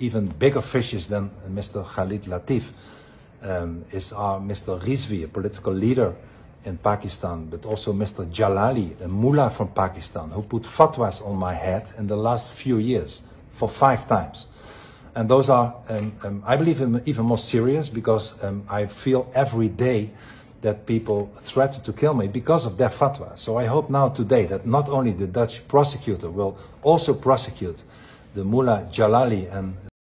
even bigger fishes than Mr. Khalid Latif um, is our Mr. Rizvi, a political leader in Pakistan, but also Mr. Jalali, a mullah from Pakistan, who put fatwas on my head in the last few years for five times. And those are, um, um, I believe, even more serious because um, I feel every day that people threatened to kill me because of their fatwa. So I hope now today that not only the Dutch prosecutor will also prosecute the mullah Jalali and